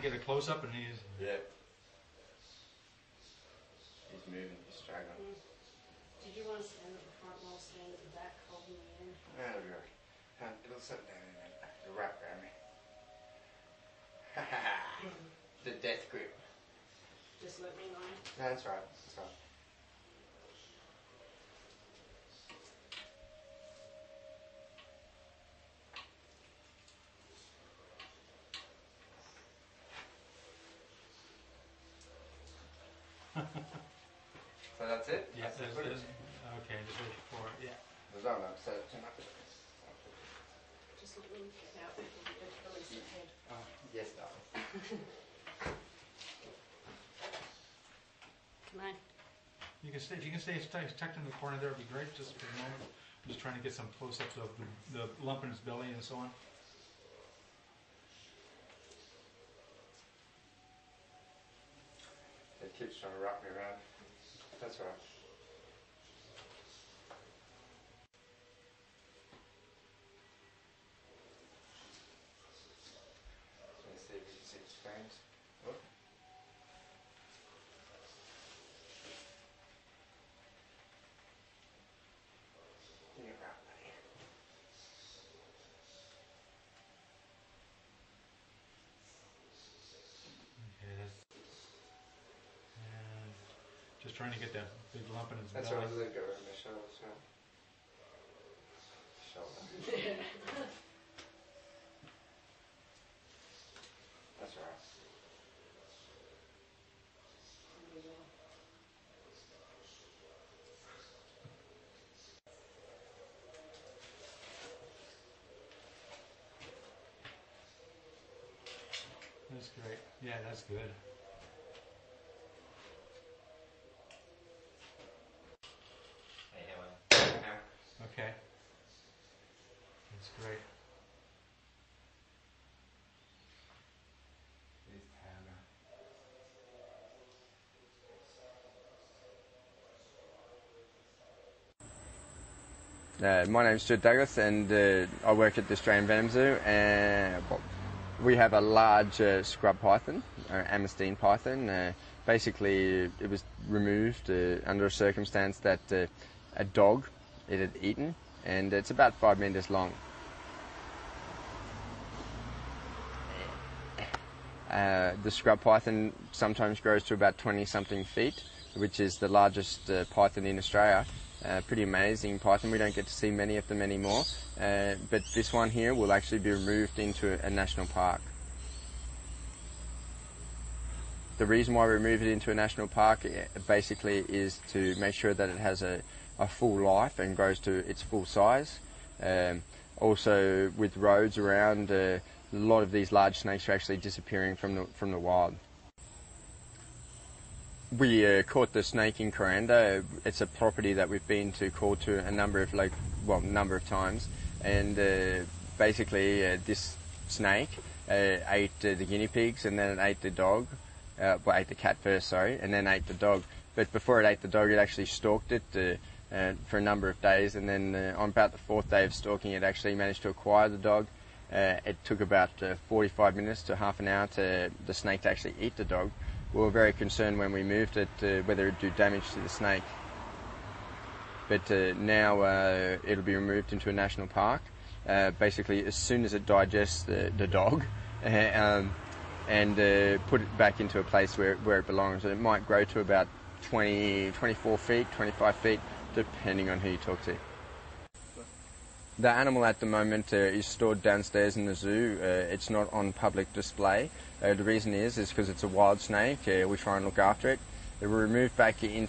get a close up and he's. Yeah. He's moving, he's struggling. Did you want to stand at the front and I'll stand at the back holding the end? That'll be right. It'll sit down in a it'll wrap around me. Mm-hmm. the death grip. Just let me know. No, that's right. That's right. So that's it? Yeah, That's there's, the there's, okay, just wait for it. Yeah. There's not enough set too much. Just let me get out before we get to release the head. Oh, yes, darling. Can I? You can stay. If you can stay tucked tucked in the corner there, it'd be great. Just for a moment. I'm just trying to get some close-ups of the, the lump in his belly and so on. It keeps trying to wrap me around. That's right. Let me see if can see his fangs. Look. Give me a wrap, buddy. Okay, that's. And just trying to get that big lump in his That's belly. right. Let go around my shoulder. That's right. That's right. That's great. Yeah, that's good. Hey, Helen. Now, Okay. That's great. hammer. Uh, my Stuart Douglas, and uh, I work at the Australian Venom Zoo. And we have a large uh, scrub python, uh, Amethystine python. Uh, basically, it was removed uh, under a circumstance that uh, a dog it had eaten, and it's about five meters long. Uh, the scrub python sometimes grows to about 20 something feet, which is the largest uh, python in Australia. Uh, pretty amazing python. We don't get to see many of them anymore, uh, but this one here will actually be removed into a national park. The reason why we remove it into a national park uh, basically is to make sure that it has a, a full life and grows to its full size. Um, also, with roads around, uh, a lot of these large snakes are actually disappearing from the from the wild. We uh, caught the snake in Kuranda. It's a property that we've been to call to a number of like well number of times, and uh, basically uh, this snake uh, ate uh, the guinea pigs and then it ate the dog. Uh, well, ate the cat first, sorry, and then ate the dog. But before it ate the dog, it actually stalked it uh, for a number of days, and then uh, on about the fourth day of stalking, it actually managed to acquire the dog. Uh, it took about uh, 45 minutes to half an hour to the snake to actually eat the dog. We were very concerned when we moved it uh, whether it'd do damage to the snake. But uh, now uh, it'll be removed into a national park. Uh, basically, as soon as it digests the, the dog, um, and put it back into a place where, where it belongs. And it might grow to about 20, 24 feet, 25 feet, depending on who you talk to. The animal at the moment uh, is stored downstairs in the zoo. Uh, it's not on public display. Uh, the reason is is because it's a wild snake. Uh, we try and look after it. It will remove back into